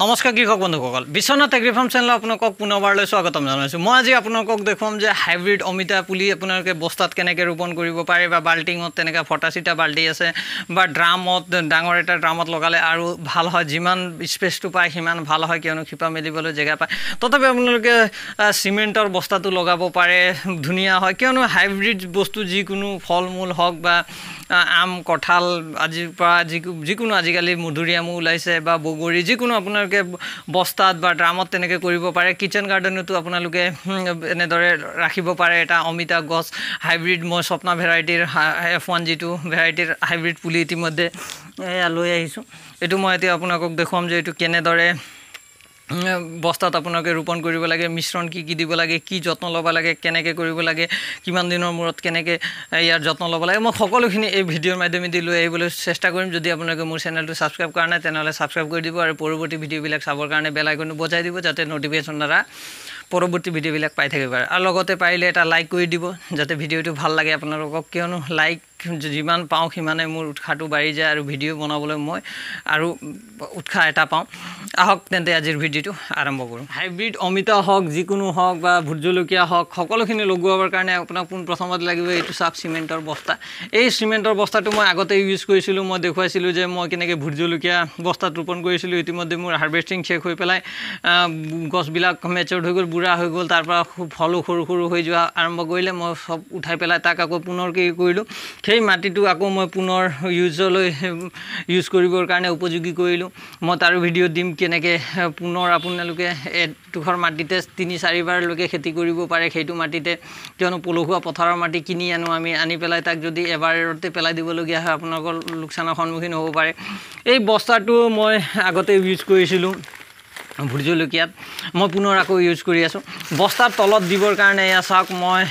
নমস্কাৰ কৃষক বন্ধুসকল। বিশ্বনাথ এগ্ৰি ফাৰ্ম চেনেলত আপোনালোকক পুনৰবাৰলৈ স্বাগতম জনাইছোঁ। মই আজি আপোনালোকক দেখুৱাম যে হাইব্ৰিড অমিতা পুলি আপোনালোকে বস্তাত কেনেকৈ ৰোপণ কৰিব পাৰে বা বাল্টিঙত তেনেকৈ ফটা চিটা বাল্টি আছে বা ড্ৰামত ডাঙৰ এটা ড্ৰামত লগালে আৰু ভাল হয় যিমান স্পেচটো পায় সিমান ভাল হয় কিয়নো শিপা মেলিবলৈ জেগা পায়। তথাপি আপোনালোকে চিমেণ্টৰ বস্তাটো লগাব পাৰে ধুনীয়া হয়। কিয়নো হাইব্ৰিড বস্তু যিকোনো ফল মূল হওক বা আম কঁঠাল আজিৰ পৰা যি যিকোনো আজিকালি মধুৰিআমো ওলাইছে বা বগৰী যিকোনো আপোনালোকে বস্তাত বা ড্ৰামত তেনেকৈ কৰিব পাৰে। কিটচেন গাৰ্ডেনতো আপোনালোকে এনেদৰে ৰাখিব পাৰে। এটা অমিতা গছ হাইব্ৰিড মই স্বপ্না ভেৰাইটিৰ এফ ওৱান যিটো ভেৰাইটিৰ হাইব্ৰিড পুলি ইতিমধ্যে এয়া লৈ আহিছোঁ। এইটো মই এতিয়া আপোনালোকক দেখুৱাম যে এইটো কেনেদৰে বস্তাত আপোনালোকে ৰোপণ কৰিব লাগে মিশ্ৰণ কি কি দিব লাগে কি যত্ন ল'ব লাগে কেনেকৈ কৰিব লাগে কিমান দিনৰ মূৰত কেনেকৈ ইয়াৰ যত্ন ল'ব লাগে। মই সকলোখিনি এই ভিডিঅ'ৰ মাধ্যমেদি লৈ আহিবলৈ চেষ্টা কৰিম। যদি আপোনালোকে মোৰ চেনেলটো ছাবস্ক্ৰাইব কৰা নাই তেনেহ'লে ছাবস্ক্ৰাইব কৰি দিব আৰু পৰৱৰ্তী ভিডিঅ'বিলাক চাবৰ কাৰণে বেল আইকনটো বজাই দিব যাতে নটিফিকেশ্যন দ্বাৰা পৰৱৰ্তী ভিডিঅ'বিলাক পাই থাকিব পাৰে। আৰু লগতে পাৰিলে এটা লাইক কৰি দিব যাতে ভিডিঅ'টো ভাল লাগে আপোনালোকক। কিয়নো লাইক যিমান পাওঁ সিমানে মোৰ উৎসাহটো বাঢ়ি যায় আৰু ভিডিঅ' বনাবলৈ মই আৰু উৎসাহ এটা পাওঁ। আহক তেন্তে আজিৰ ভিডিঅ'টো আৰম্ভ কৰোঁ। হাইব্ৰিড অমিতা হওক যিকোনো হওক বা ভোট জলকীয়া হওক সকলোখিনি লগোৱাবৰ কাৰণে আপোনাক পোনপ্ৰথমত লাগিব এইটো চাওক চিমেণ্টৰ বস্তা। এই চিমেণ্টৰ বস্তাটো মই আগতে ইউজ কৰিছিলোঁ মই দেখুৱাইছিলোঁ যে মই কেনেকৈ ভোট জলকীয়া বস্তাত ৰোপণ কৰিছিলোঁ ইতিমধ্যে মোৰ হাৰ্ভেষ্টিং শেষ হৈ পেলাই গছবিলাক মেচিয়ৰ্ড হৈ গ'ল বুঢ়া হৈ গ'ল তাৰপৰা ফলো সৰু সৰু হৈ যোৱা আৰম্ভ কৰিলে মই চব উঠাই পেলাই তাক আকৌ পুনৰ কি কৰিলোঁ। সেই মাটিটো আকৌ মই পুনৰ ইউজলৈ ইউজ কৰিবৰ কাৰণে উপযোগী কৰিলোঁ। মই তাৰো ভিডিঅ' দিম কেনেকৈ পুনৰ আপোনালোকে এডোখৰ মাটিতে তিনি চাৰিবাৰলৈকে খেতি কৰিব পাৰে সেইটো মাটিতে। কিয়নো পলসুৱা পথাৰৰ মাটি কিনি আনো আমি আনি পেলাই তাক যদি এবাৰতে পেলাই দিবলগীয়া হয় আপোনালোকৰ লোকচানৰ সন্মুখীন হ'ব পাৰে। এই বস্তাটো মই আগতে ইউজ কৰিছিলোঁ। ভোট জলকীয়াত মই পুনৰ আকৌ ইউজ কৰি আছোঁ। বস্তাৰ তলত দিবৰ কাৰণে এয়া চাওক মই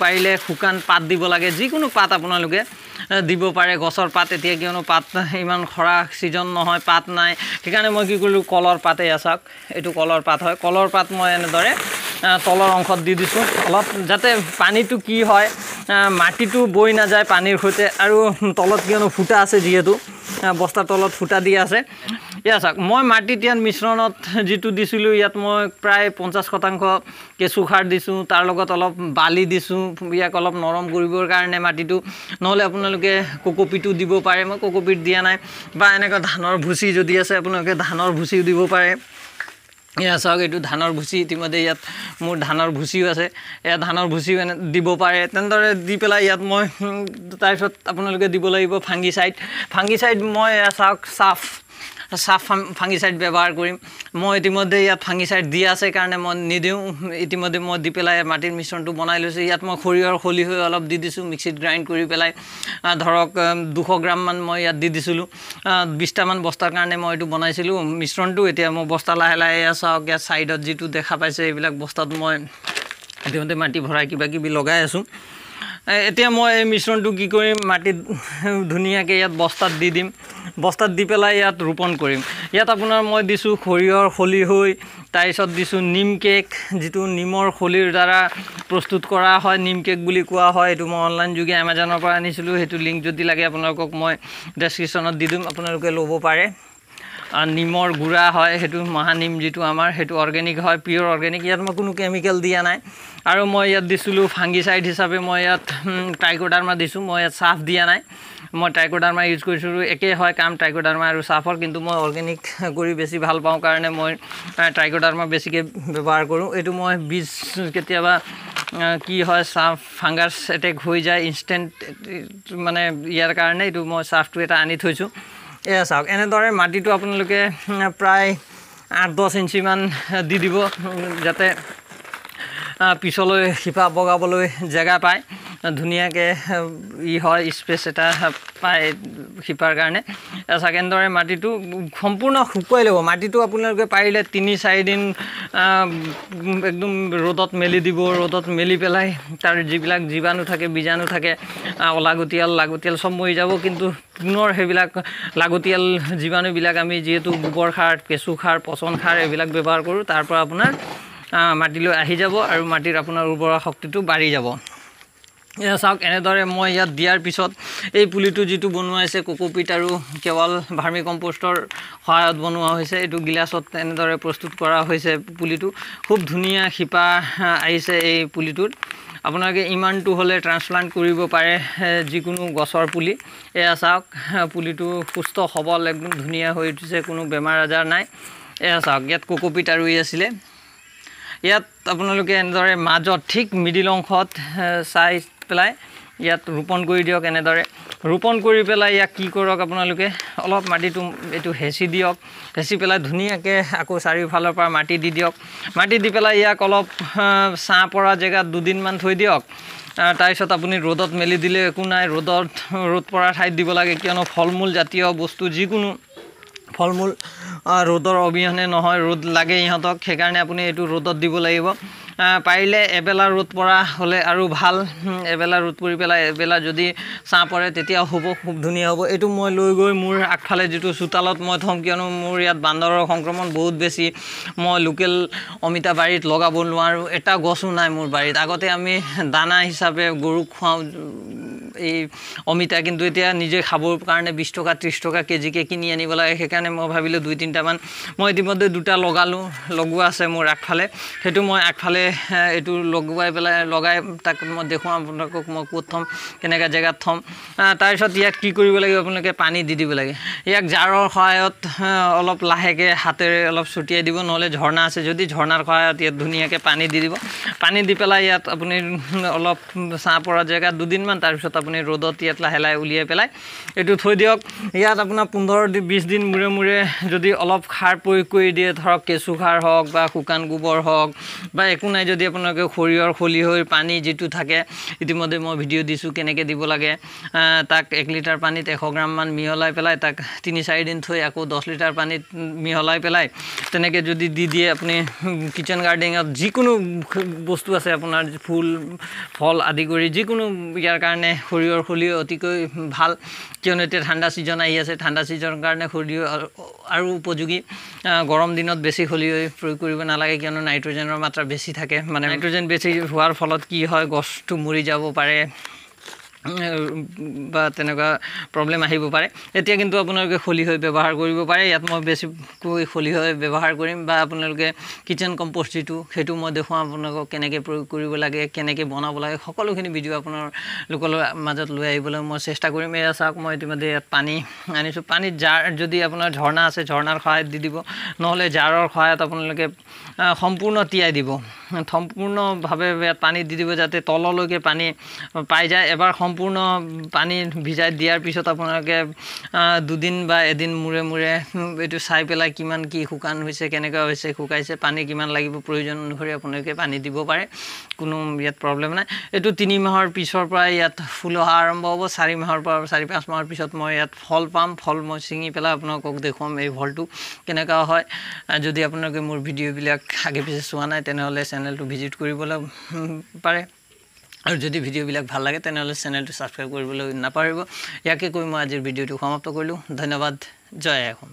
পাৰিলে শুকান পাত দিব লাগে যিকোনো পাত আপোনালোকে দিব পাৰে গছৰ পাত এতিয়া কিয়নো পাত ইমান খৰা ছিজন নহয় পাত নাই সেইকাৰণে মই কি কৰিলোঁ কলৰ পাত এয়া চাওক এইটো কলৰ পাত হয় কলৰ পাত মই এনেদৰে তলৰ অংশত দি দিছোঁ অলপ যাতে পানীটো কি হয় মাটিটো বৈ নাযায় পানীৰ সৈতে আৰু তলত কিয়নো ফুটা আছে যিহেতু বস্তাৰ তলত ফুটা দি আছে এয়া চাওক মই মাটিত ইয়াত মিশ্ৰণত যিটো দিছিলোঁ ইয়াত মই প্ৰায় পঞ্চাছ শতাংশ কেঁচু সাৰ দিছোঁ তাৰ লগত অলপ বালি দিছোঁ ইয়াক অলপ নৰম কৰিবৰ কাৰণে মাটিটো। নহ'লে আপোনালোকে কক'পিটো দিব পাৰে মই কক'পিট দিয়া নাই বা এনেকুৱা ধানৰ ভুচি যদি আছে আপোনালোকে ধানৰ ভুচিও দিব পাৰে। এয়া চাওক এইটো ধানৰ ভুচি ইতিমধ্যে ইয়াত মোৰ ধানৰ ভুচিও আছে এয়া ধানৰ ভুচিও এনে দিব পাৰে। তেনেদৰে দি পেলাই ইয়াত মই তাৰপিছত আপোনালোকে দিব লাগিব ফাংগি চাইড ফাংগি চাইড মই এয়া চাওক চাফ চাফ ফাংগিচাইড ব্যৱহাৰ কৰিম। মই ইতিমধ্যে ইয়াত ফাংগিচাইড দি আছে কাৰণে মই নিদিওঁ। ইতিমধ্যে মই দি পেলাই মাটিৰ মিশ্ৰণটো বনাই লৈছোঁ। ইয়াত মই সৰিয়হৰ খলি হৈ অলপ দি দিছোঁ মিক্সিত গ্ৰাইণ্ড কৰি পেলাই। ধৰক দুশ গ্ৰামমান মই ইয়াত দি দিছিলোঁ। বিছটামান বস্তাৰ কাৰণে মই এইটো বনাইছিলোঁ। মিশ্ৰণটো এতিয়া মই বস্তা লাহে লাহে চাওক ইয়াত ছাইডত যিটো দেখা পাইছে এইবিলাক বস্তাত মই ইতিমধ্যে মাটি ভৰাই কিবা কিবি লগাই আছোঁ। এতিয়া মই এই মিশ্ৰণটো কি কৰিম? মাটিত ধুনীয়াকৈ ইয়াত বস্তাত দি দিম। বস্তাত দি পেলাই ইয়াত ৰোপণ কৰিম। ইয়াত আপোনাৰ মই দিছোঁ সৰিয়হৰ খলি হৈ তাৰপিছত দিছোঁ নিম কেক যিটো নিমৰ খলিৰ দ্বাৰা প্ৰস্তুত কৰা হয় নিম কেক বুলি কোৱা হয় এইটো মই অনলাইন যোগে এমাজনৰ পৰা আনিছিলোঁ সেইটো লিংক যদি লাগে আপোনালোকক মই ডেছক্ৰিপশ্যনত দি দিম আপোনালোকে ল'ব পাৰে। নিমৰ গুড়া হয় সেইটো মহানিম যিটো আমাৰ সেইটো অৰ্গেনিক হয় পিয়'ৰ অৰ্গেনিক ইয়াত মই কোনো কেমিকেল দিয়া নাই। আৰু মই ইয়াত দিছিলোঁ ফাংগিচাইড হিচাপে মই ইয়াত ট্ৰাইকোডাৰ্মা দিছোঁ মই ইয়াত চাফ দিয়া নাই। মই ট্ৰাইকোডাৰ্মা ইউজ কৰিছিলোঁ একেই হয় কাম ট্ৰাইকোডাৰ্মা আৰু চাফৰ কিন্তু মই অৰ্গেনিক কৰি বেছি ভাল পাওঁ কাৰণে মই ট্ৰাইকোডাৰ্মা বেছিকৈ ব্যৱহাৰ কৰোঁ। এইটো মই বীজ কেতিয়াবা কি হয় চাফ ফাংগাছ এটেক হৈ যায় ইনষ্টেণ্ট মানে ইয়াৰ কাৰণে এইটো মই চাফটো এটা আনি থৈছোঁ। এয়া চাওক এনেদৰে মাটিটো আপোনালোকে প্ৰায় আঠ দহ ইঞ্চিমান দি দিব যাতে পিছলৈ শিপা বগাবলৈ জেগা পায়। ধুনীয়াকৈ ই হয় স্পেচ এটা পায় শিপাৰ কাৰণে। চাওক এনেদৰে মাটিটো সম্পূৰ্ণ শুকুৱাই ল'ব। মাটিটো আপোনালোকে পাৰিলে তিনি চাৰিদিন একদম ৰ'দত মেলি দিব ৰ'দত মেলি পেলাই তাৰ যিবিলাক জীৱাণু থাকে বীজাণু থাকে অলাগতিয়াল লাগতিয়াল চব মৰি যাব। কিন্তু পুনৰ সেইবিলাক লাগতিয়াল জীৱাণুবিলাক আমি যিহেতু গোবৰ সাৰ কেঁচু সাৰ পচন সাৰ এইবিলাক ব্যৱহাৰ কৰোঁ তাৰ পৰা আপোনাৰ মাটিলৈ আহি যাব আৰু মাটিৰ আপোনাৰ উৰ্বৰা শক্তিটো বাঢ়ি যাব। চাওক এনেদৰে মই ইয়াত দিয়াৰ পিছত এই পুলিটো যিটো বনোৱা হৈছে কোকোপিট আৰু কেৱল ভাৰ্মি কম্প'ষ্টৰ সহায়ত বনোৱা হৈছে এইটো গিলাচত এনেদৰে প্ৰস্তুত কৰা হৈছে পুলিটো। খুব ধুনীয়া শিপা আহিছে এই পুলিটোত। আপোনালোকে ইমানটো হ'লে ট্ৰান্সপ্লাণ্ট কৰিব পাৰে যিকোনো গছৰ পুলি। এয়া চাওক পুলিটো সুস্থ সবল একদম ধুনীয়া হৈ উঠিছে কোনো বেমাৰ আজাৰ নাই। এয়া চাওক ইয়াত কোকোপিট ই আছিলে। ইয়াত আপোনালোকে এনেদৰে মাজত ঠিক মিডিল অংশত চাই পেলাই ইয়াত ৰোপণ কৰি দিয়ক এনেদৰে। ৰোপণ কৰি পেলাই ইয়াক কি কৰক আপোনালোকে? অলপ মাটিটো এইটো হেঁচি দিয়ক। হেঁচি পেলাই ধুনীয়াকৈ আকৌ চাৰিওফালৰ পৰা মাটি দি দিয়ক। মাটি দি পেলাই ইয়াক অলপ ছাঁ পৰা জেগাত দুদিনমান থৈ দিয়ক। তাৰপিছত আপুনি ৰ'দত মেলি দিলে একো নাই। ৰ'দত ৰ'দ পৰা ঠাইত দিব লাগে কিয়নো ফল মূল জাতীয় বস্তু যিকোনো। ফল মূল ৰ'দৰ অবিহনে নহয়। ৰ'দ লাগে ইহঁতক। সেইকাৰণে আপুনি এইটো ৰ'দত দিব লাগিব। পাৰিলে এবেলা ৰ'দ পৰা হ'লে আৰু ভাল। এবেলা ৰ'দ পৰি পেলাই এবেলা যদি ছাঁ পৰে তেতিয়া হ'ব খুব ধুনীয়া হ'ব। এইটো মই লৈ গৈ মোৰ আগফালে যিটো চোতালত মই থ'ম কিয়নো মোৰ ইয়াত বান্দৰৰ সংক্ৰমণ বহুত বেছি। মই লোকেল অমিতা বাৰীত লগাব নোৱাৰোঁ এটা গছো নাই মোৰ বাৰীত। আগতে আমি দানা হিচাপে গৰুক খুৱাওঁ এই অমিতা কিন্তু এতিয়া নিজে খাবৰ কাৰণে বিছ টকা ত্ৰিছ টকা কেজিকৈ কিনি আনিব লাগে। সেইকাৰণে মই ভাবিলোঁ দুই তিনিটামান। মই ইতিমধ্যে দুটা লগালোঁ লগোৱা আছে মোৰ আগফালে। সেইটো মই আগফালে এইটো লগোৱাই পেলাই লগাই তাক মই দেখুৱাওঁ আপোনালোকক মই ক'ত থ'ম কেনেকৈ জেগাত থ'ম। তাৰপিছত ইয়াক কি কৰিব লাগিব আপোনালোকে পানী দি দিব লাগে। ইয়াক জাৰৰ সহায়ত অলপ লাহেকৈ হাতেৰে অলপ ছটিয়াই দিব নহ'লে ঝৰ্ণা আছে। যদি ঝৰ্ণাৰ সহায়ত ইয়াত ধুনীয়াকৈ পানী দি দিব। পানী দি পেলাই ইয়াত আপুনি অলপ ছাঁ পৰা জেগাত দুদিনমান তাৰপিছত আপুনি ৰ'দত ইয়াত লাহে লাহে উলিয়াই পেলাই এইটো থৈ দিয়ক। ইয়াত আপোনাৰ পোন্ধৰ বিছ দিন মূৰে মূৰে যদি অলপ সাৰ প্ৰয়োগ কৰি দিয়ে ধৰক কেঁচু সাৰ হওক বা শুকান গোবৰ হওক বা একো নাই যদি আপোনালোকে সৰিয়হৰ খলিহৈ পানী যিটো থাকে ইতিমধ্যে মই ভিডিঅ' দিছোঁ কেনেকৈ দিব লাগে। তাক এক লিটাৰ পানীত এশ গ্ৰামমান মিহলাই পেলাই তাক তিনি চাৰিদিন থৈ আকৌ দহ লিটাৰ পানীত মিহলাই পেলাই তেনেকৈ যদি দি দিয়ে আপুনি কিটচেন গাৰ্ডেনত যিকোনো বস্তু আছে আপোনাৰ ফুল ফল আদি কৰি যিকোনো ইয়াৰ কাৰণে সৰিয়হৰ খলিহৈ অতিকৈ ভাল। কিয়নো এতিয়া ঠাণ্ডা ছিজন আহি আছে ঠাণ্ডা ছিজনৰ কাৰণে সৰিয়হ আৰু উপযোগী। গৰম দিনত বেছি খলিহৈ প্ৰয়োগ কৰিব নালাগে কিয়নো নাইট্ৰজেনৰ মাত্ৰা বেছি থাকে। মানে নাইট্ৰজেন বেছি হোৱাৰ ফলত কি হয় গছটো মৰি যাব পাৰে। বা তেনেকুৱা প্ৰব্লেম আহিব পাৰে। এতিয়া কিন্তু আপোনালোকে খলিহৈ ব্যৱহাৰ কৰিব পাৰে। ইয়াত মই বেছিকৈ খলিহৈ ব্যৱহাৰ কৰিম বা আপোনালোকে কিটচেন কম্প'ষ্ট যিটো সেইটো মই দেখুৱাম আপোনালোকক কেনেকৈ প্ৰয়োগ কৰিব লাগে কেনেকৈ বনাব লাগে সকলোখিনি ভিডিঅ' আপোনাৰ লোকৰ মাজত লৈ আহিবলৈ মই চেষ্টা কৰিম। এয়া চাওক মই ইতিমধ্যে ইয়াত পানী আনিছোঁ। পানীত জাৰ যদি আপোনাৰ ঝৰ্ণা আছে ঝৰ্ণাৰ সহায়ত দি দিব। নহ'লে জাৰৰ সহায়ত আপোনালোকে সম্পূৰ্ণ তিয়াই দিব। সম্পূৰ্ণভাৱে পানী দি দিব যাতে তললৈকে পানী পাই যায়। এবাৰ সম্পূৰ্ণ পানী ভিজাই দিয়াৰ পিছত আপোনালোকে দুদিন বা এদিন মূৰে মূৰে এইটো চাই পেলাই কিমান কি শুকান হৈছে কেনেকুৱা হৈছে শুকাইছে পানী কিমান লাগিব প্ৰয়োজন অনুসৰি আপোনালোকে পানী দিব পাৰে। কোনো ইয়াত প্ৰব্লেম নাই। এইটো তিনি মাহৰ পিছৰ পৰা ইয়াত ফুল অহা আৰম্ভ হ'ব। চাৰি মাহৰ পৰা চাৰি পাঁচ মাহৰ পিছত মই ইয়াত ফল পাম। ফল মই ছিঙি পেলাই আপোনালোকক দেখুৱাম এই ফলটো কেনেকুৱা হয়। যদি আপোনালোকে মোৰ ভিডিঅ'বিলাক আগে পিছে চোৱা নাই তেনেহ'লে চেনেলটো ভিজিট কৰিবলৈ পাৰে। আৰু যদি ভিডিঅ'বিলাক ভাল লাগে তেনেহ'লে চেনেলটো ছাবস্ক্ৰাইব কৰিবলৈ নাপাহৰিব। ইয়াকে কৈ মই আজিৰ ভিডিঅ'টো সমাপ্ত কৰিলোঁ। ধন্যবাদ। জয় অসম।